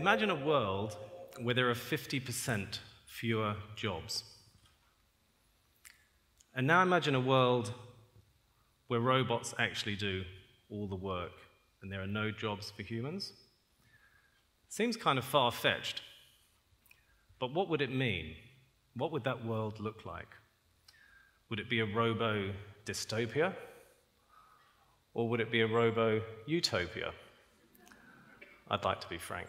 Imagine a world where there are 50% fewer jobs. And now imagine a world where robots actually do all the work and there are no jobs for humans. Seems kind of far fetched. But what would it mean? What would that world look like? Would it be a robo dystopia? Or would it be a robo utopia? I'd like to be frank.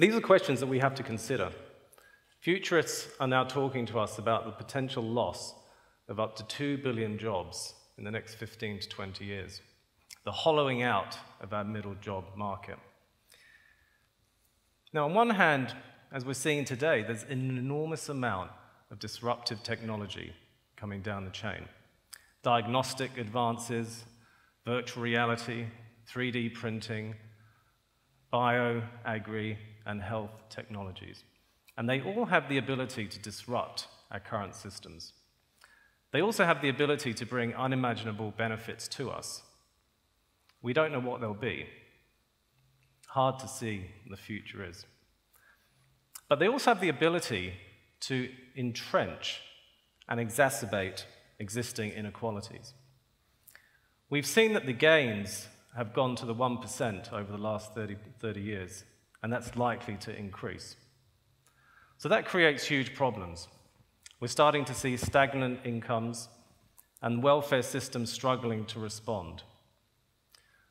These are questions that we have to consider. Futurists are now talking to us about the potential loss of up to 2 billion jobs in the next 15 to 20 years, the hollowing out of our middle job market. Now, on one hand, as we're seeing today, there's an enormous amount of disruptive technology coming down the chain. Diagnostic advances, virtual reality, 3D printing, bio, agri, and health technologies. And they all have the ability to disrupt our current systems. They also have the ability to bring unimaginable benefits to us. We don't know what they'll be. Hard to see the future is. But they also have the ability to entrench and exacerbate existing inequalities. We've seen that the gains have gone to the 1% over the last 30, 30 years, and that's likely to increase. So that creates huge problems. We're starting to see stagnant incomes and welfare systems struggling to respond.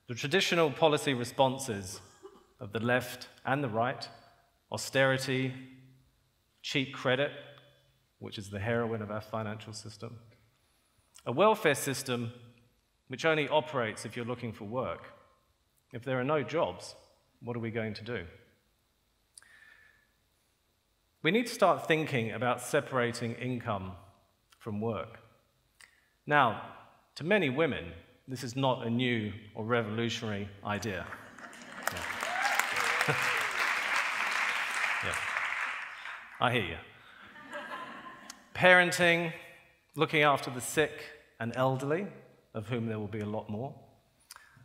The traditional policy responses of the left and the right austerity, cheap credit, which is the heroin of our financial system, a welfare system which only operates if you're looking for work. If there are no jobs, what are we going to do? We need to start thinking about separating income from work. Now, to many women, this is not a new or revolutionary idea. Yeah. yeah. I hear you. Parenting, looking after the sick and elderly, of whom there will be a lot more,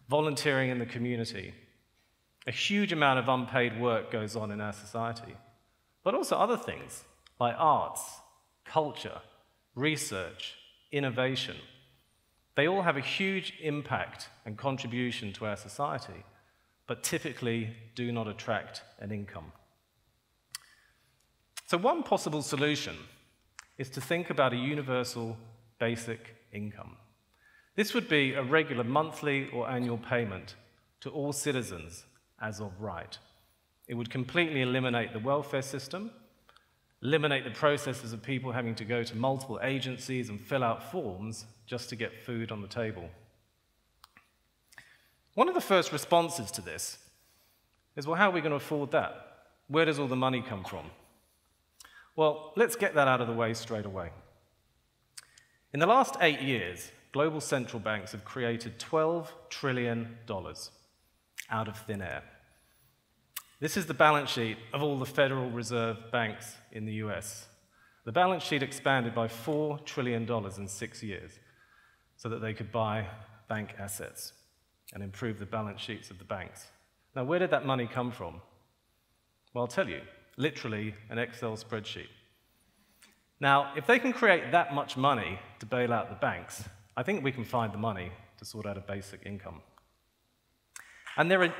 volunteering in the community. A huge amount of unpaid work goes on in our society but also other things like arts, culture, research, innovation. They all have a huge impact and contribution to our society, but typically do not attract an income. So, one possible solution is to think about a universal basic income. This would be a regular monthly or annual payment to all citizens as of right. It would completely eliminate the welfare system, eliminate the processes of people having to go to multiple agencies and fill out forms just to get food on the table. One of the first responses to this is well, how are we going to afford that? Where does all the money come from? Well, let's get that out of the way straight away. In the last eight years, global central banks have created $12 trillion out of thin air. This is the balance sheet of all the Federal Reserve banks in the US. The balance sheet expanded by $4 trillion in six years so that they could buy bank assets and improve the balance sheets of the banks. Now, where did that money come from? Well, I'll tell you literally, an Excel spreadsheet. Now, if they can create that much money to bail out the banks, I think we can find the money to sort out a basic income. And there are.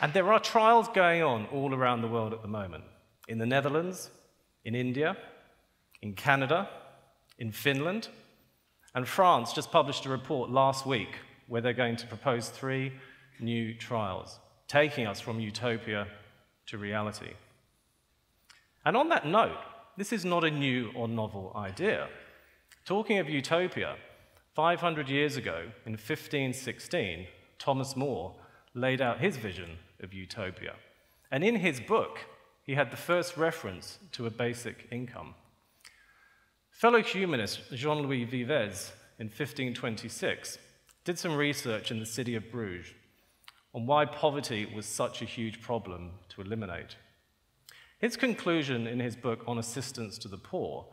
And there are trials going on all around the world at the moment in the Netherlands, in India, in Canada, in Finland, and France just published a report last week where they're going to propose three new trials, taking us from utopia to reality. And on that note, this is not a new or novel idea. Talking of utopia, 500 years ago, in 1516, Thomas More laid out his vision of utopia. And in his book, he had the first reference to a basic income. Fellow humanist Jean Louis Vives in 1526 did some research in the city of Bruges on why poverty was such a huge problem to eliminate. His conclusion in his book on assistance to the poor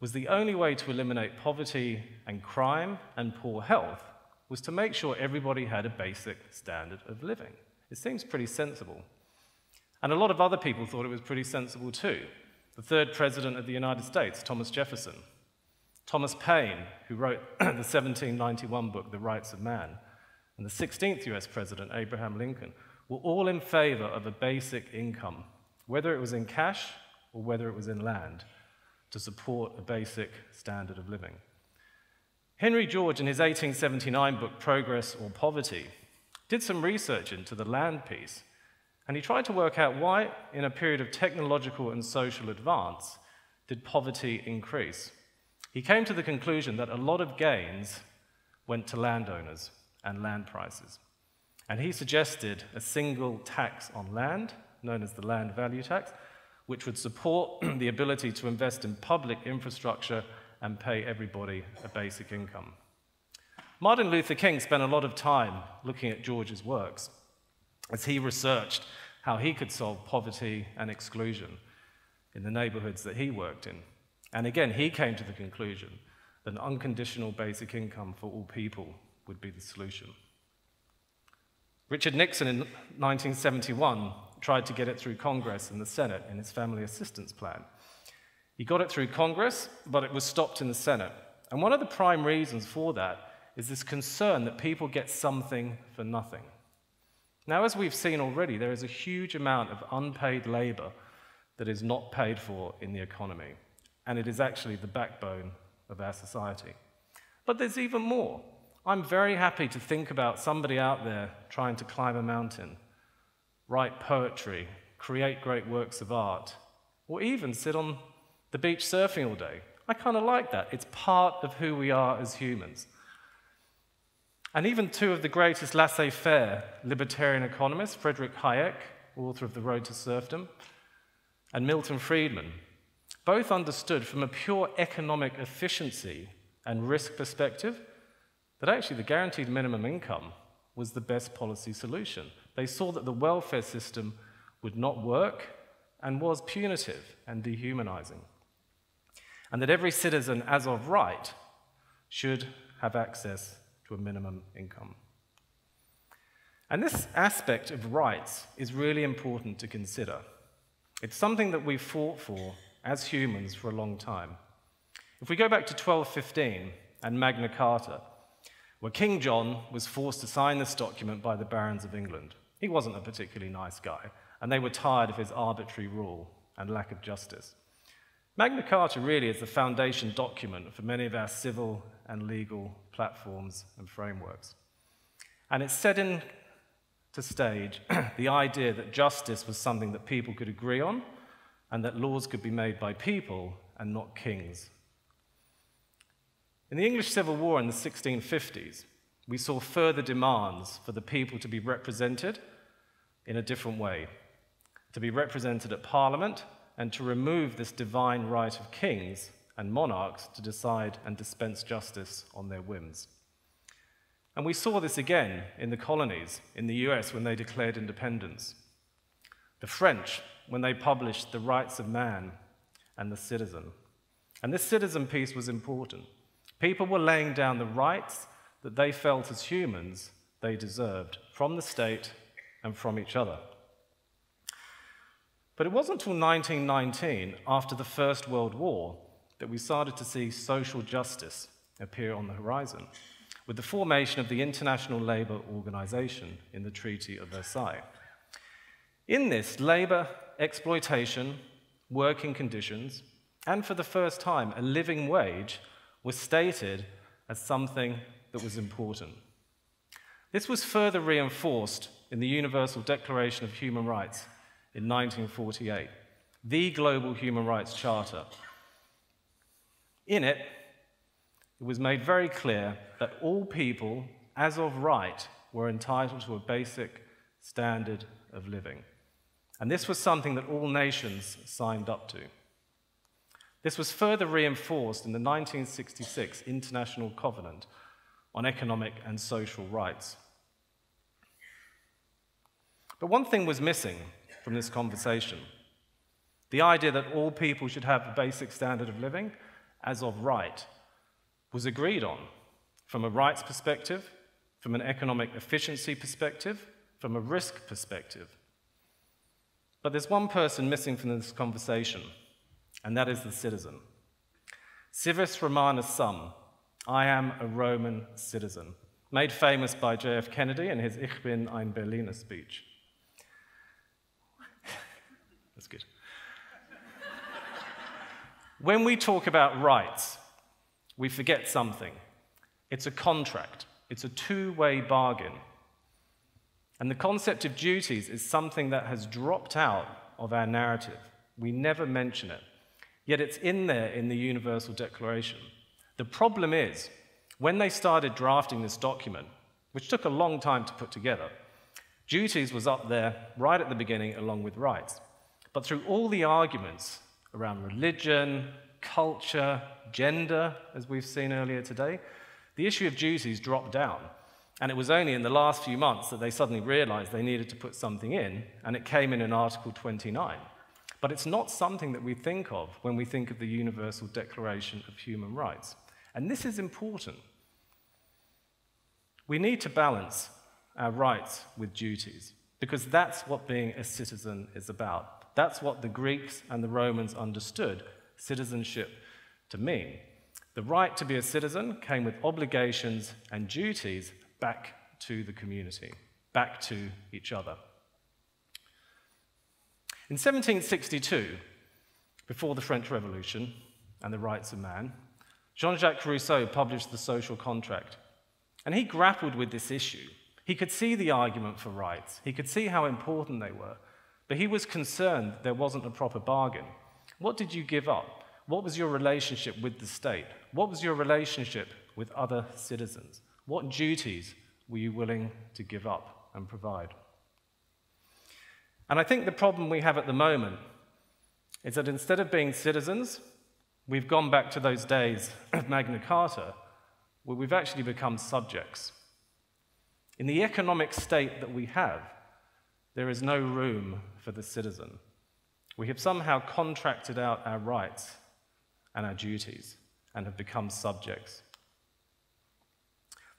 was the only way to eliminate poverty and crime and poor health was to make sure everybody had a basic standard of living. It seems pretty sensible. And a lot of other people thought it was pretty sensible too. The third president of the United States, Thomas Jefferson, Thomas Paine, who wrote the 1791 book, The Rights of Man, and the 16th US president, Abraham Lincoln, were all in favor of a basic income, whether it was in cash or whether it was in land, to support a basic standard of living. Henry George, in his 1879 book, Progress or Poverty, did some research into the land piece, and he tried to work out why, in a period of technological and social advance, did poverty increase. He came to the conclusion that a lot of gains went to landowners and land prices. And he suggested a single tax on land, known as the land value tax, which would support the ability to invest in public infrastructure and pay everybody a basic income. Martin Luther King spent a lot of time looking at George's works as he researched how he could solve poverty and exclusion in the neighborhoods that he worked in. And again, he came to the conclusion that an unconditional basic income for all people would be the solution. Richard Nixon in 1971 tried to get it through Congress and the Senate in his family assistance plan. He got it through Congress, but it was stopped in the Senate. And one of the prime reasons for that is this concern that people get something for nothing. Now, as we've seen already, there is a huge amount of unpaid labor that is not paid for in the economy, and it is actually the backbone of our society. But there's even more. I'm very happy to think about somebody out there trying to climb a mountain, write poetry, create great works of art, or even sit on the beach surfing all day. I kind of like that. It's part of who we are as humans. And even two of the greatest laissez faire libertarian economists, Frederick Hayek, author of The Road to Serfdom, and Milton Friedman, both understood from a pure economic efficiency and risk perspective that actually the guaranteed minimum income was the best policy solution. They saw that the welfare system would not work and was punitive and dehumanizing, and that every citizen, as of right, should have access to a minimum income. And this aspect of rights is really important to consider. It's something that we've fought for as humans for a long time. If we go back to 1215 and Magna Carta, where King John was forced to sign this document by the barons of England, he wasn't a particularly nice guy, and they were tired of his arbitrary rule and lack of justice. Magna Carta really is the foundation document for many of our civil and legal platforms and frameworks. And it set in to stage the idea that justice was something that people could agree on and that laws could be made by people and not kings. In the English Civil War in the 1650s, we saw further demands for the people to be represented in a different way, to be represented at Parliament and to remove this divine right of kings and monarchs to decide and dispense justice on their whims. And we saw this again in the colonies in the US when they declared independence. The French, when they published The Rights of Man and the Citizen. And this citizen piece was important. People were laying down the rights that they felt as humans they deserved from the state and from each other. But it wasn't until 1919, after the First World War, that we started to see social justice appear on the horizon, with the formation of the International Labour Organization in the Treaty of Versailles. In this, labour, exploitation, working conditions, and for the first time, a living wage was stated as something that was important. This was further reinforced in the Universal Declaration of Human Rights in 1948, the Global Human Rights Charter. In it, it was made very clear that all people, as of right, were entitled to a basic standard of living. And this was something that all nations signed up to. This was further reinforced in the 1966 International Covenant on Economic and Social Rights. But one thing was missing from this conversation. The idea that all people should have a basic standard of living, as of right, was agreed on from a rights perspective from an economic efficiency perspective, from a risk perspective. But there's one person missing from this conversation, and that is the citizen. Civis Romanus sum, I am a Roman citizen, made famous by J.F. Kennedy in his Ich bin ein Berliner speech. That's good. When we talk about rights, we forget something. It's a contract, it's a two way bargain. And the concept of duties is something that has dropped out of our narrative. We never mention it. Yet it's in there in the Universal Declaration. The problem is, when they started drafting this document, which took a long time to put together, duties was up there right at the beginning along with rights. But through all the arguments around religion, culture, gender, as we've seen earlier today, the issue of duties dropped down. And it was only in the last few months that they suddenly realized they needed to put something in, and it came in in Article 29. But it's not something that we think of when we think of the Universal Declaration of Human Rights. And this is important. We need to balance our rights with duties, because that's what being a citizen is about. That's what the Greeks and the Romans understood citizenship to mean. The right to be a citizen came with obligations and duties back to the community, back to each other. In 1762, before the French Revolution and the rights of man, Jean Jacques Rousseau published The Social Contract, and he grappled with this issue. He could see the argument for rights, he could see how important they were, but he was concerned there wasn't a proper bargain. What did you give up? What was your relationship with the state? What was your relationship with other citizens? What duties were you willing to give up and provide? And I think the problem we have at the moment is that instead of being citizens, we've gone back to those days of Magna Carta where we've actually become subjects. In the economic state that we have, there is no room for the citizen. We have somehow contracted out our rights and our duties and have become subjects.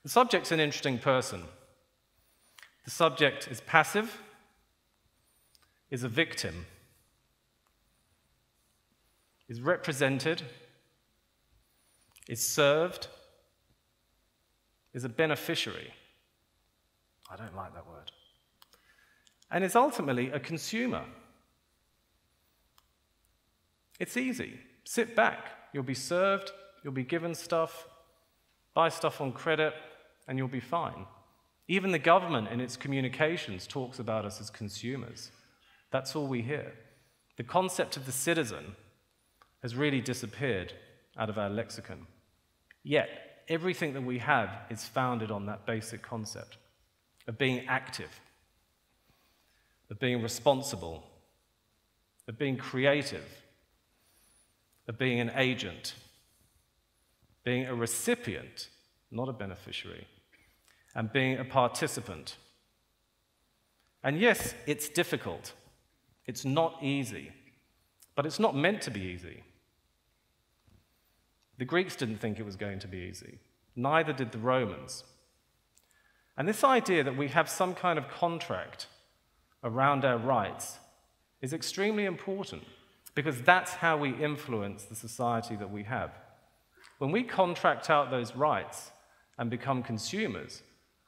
The subject's an interesting person. The subject is passive is a victim, is represented, is served, is a beneficiary. I don't like that word. And is ultimately a consumer. It's easy. Sit back. You'll be served, you'll be given stuff, buy stuff on credit, and you'll be fine. Even the government in its communications talks about us as consumers. That's all we hear. The concept of the citizen has really disappeared out of our lexicon. Yet, everything that we have is founded on that basic concept of being active, of being responsible, of being creative, of being an agent, being a recipient, not a beneficiary, and being a participant. And yes, it's difficult. It's not easy, but it's not meant to be easy. The Greeks didn't think it was going to be easy, neither did the Romans. And this idea that we have some kind of contract around our rights is extremely important because that's how we influence the society that we have. When we contract out those rights and become consumers,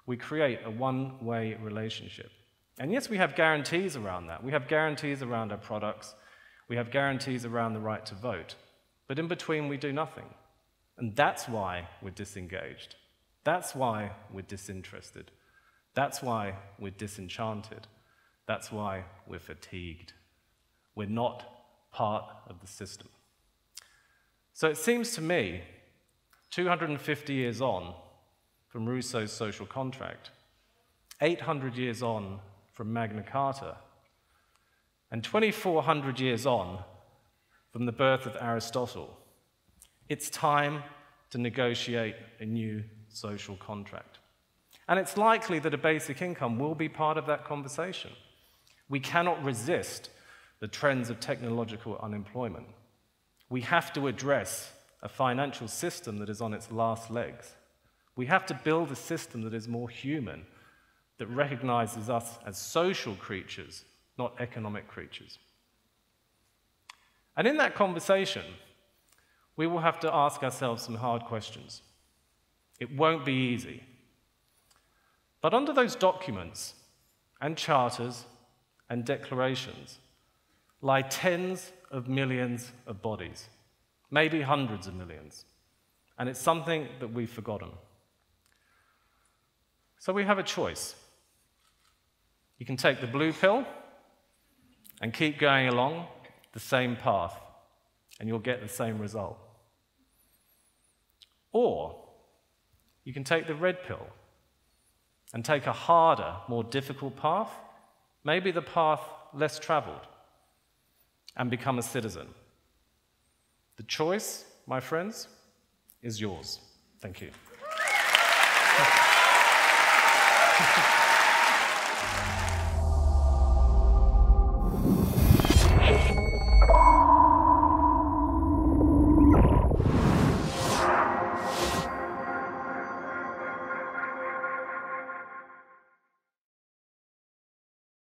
we create a one way relationship. And yes, we have guarantees around that. We have guarantees around our products. We have guarantees around the right to vote. But in between, we do nothing. And that's why we're disengaged. That's why we're disinterested. That's why we're disenchanted. That's why we're fatigued. We're not part of the system. So it seems to me, 250 years on from Rousseau's social contract, 800 years on from Magna Carta. And 2,400 years on from the birth of Aristotle, it's time to negotiate a new social contract. And it's likely that a basic income will be part of that conversation. We cannot resist the trends of technological unemployment. We have to address a financial system that is on its last legs. We have to build a system that is more human, that recognizes us as social creatures, not economic creatures. And in that conversation, we will have to ask ourselves some hard questions. It won't be easy. But under those documents and charters and declarations lie tens of millions of bodies, maybe hundreds of millions. And it's something that we've forgotten. So we have a choice. You can take the blue pill and keep going along the same path, and you'll get the same result. Or you can take the red pill and take a harder, more difficult path, maybe the path less traveled, and become a citizen. The choice, my friends, is yours. Thank you.